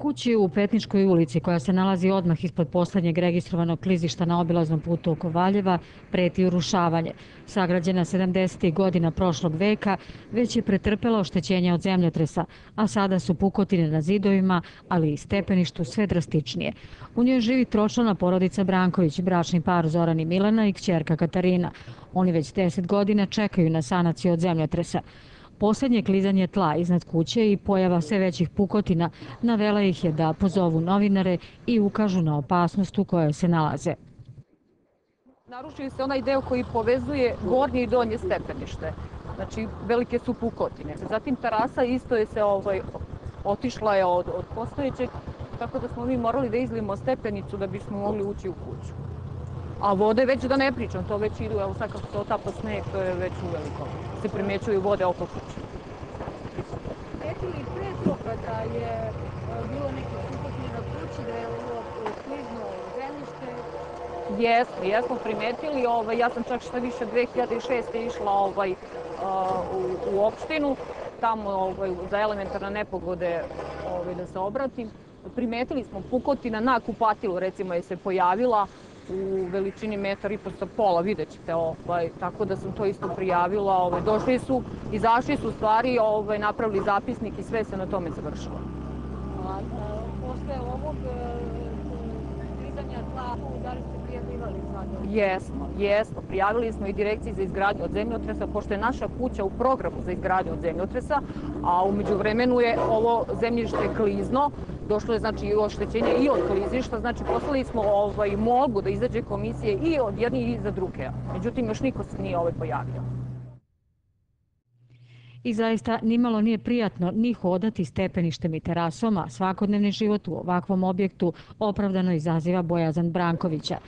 kući u Petničkoj ulici, koja se nalazi odmah ispod poslednjeg registrovanog klizišta na obilaznom putu oko Valjeva, preti urušavanje. Sagrađena 70. godina prošlog veka, već je pretrpela oštećenja od zemljotresa, a sada su pukotine na zidovima, ali i stepeništu sve drastičnije. U njoj živi tročlana porodica Branković, bračni par Zoran i Milena i kćerka Katarina. Oni već 10 godina čekaju na sanaciju od zemljotresa. Poslednje klizanje tla iznad kuće i pojava sve većih pukotina navela ih je da pozovu novinare i ukažu na opasnost u kojoj se nalaze. Narušili se onaj deo koji povezuje gornje i donje stepenište. Znači, velike su pukotine. Zatim terasa isto je se ovaj, otišla je od, od postojećeg, tako da smo mi morali da izlimo stepenicu da bismo mogli ući u kuću. A vode već da ne pričam, to već idu, evo sad kako se otapa sneg, to je već uveliko. Se primećuju vode oko kuće. Rekli li pre toga da je e, bilo neke pukotine na kući, da je ovo klizno zemljište? Jesmo, jesmo primetili, ovaj, ja sam čak šta više 2006. išla ovaj, u, u opštinu, tamo ovaj, za elementarne nepogode ovaj, da se obratim. Primetili smo pukotina na kupatilu, recimo je se pojavila, u veličini metar i po sa pola, vidjet ćete, ovaj, tako da sam to isto prijavila. Ovaj, došli su, izašli su stvari, ovaj, napravili zapisnik i sve se na tome završilo. A, a posle ovog klizanja tla, da li ste prijavljivali sad? Jesmo, jesmo. Prijavili smo i direkciji za izgradnju od zemljotresa, pošto je naša kuća u programu za izgradnju od zemljotresa, a umeđu vremenu je ovo zemljište klizno, došlo je znači i oštećenje i od klizišta, znači poslali smo ovaj, molbu da izađe komisije i od jednih i za druge. Međutim, još niko se nije ovaj pojavio. I zaista nimalo nije prijatno ni hodati stepeništem i terasom, a svakodnevni život u ovakvom objektu opravdano izaziva bojazan Brankovića.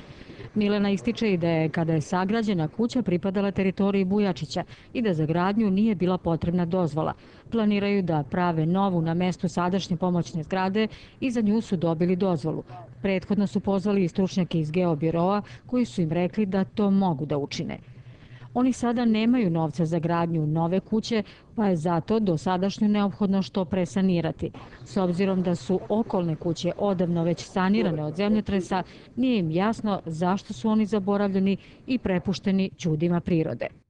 Milena ističe i da je kada je sagrađena kuća pripadala teritoriji Bujačića i da za gradnju nije bila potrebna dozvola. Planiraju da prave novu na mestu sadašnje pomoćne zgrade i za nju su dobili dozvolu. Prethodno su pozvali i stručnjake iz Geobiroa koji su im rekli da to mogu da učine. Oni sada nemaju novca za gradnju nove kuće, pa je zato do sadašnju neophodno što presanirati. S obzirom da su okolne kuće odavno već sanirane od zemljotresa, nije im jasno zašto su oni zaboravljeni i prepušteni čudima prirode.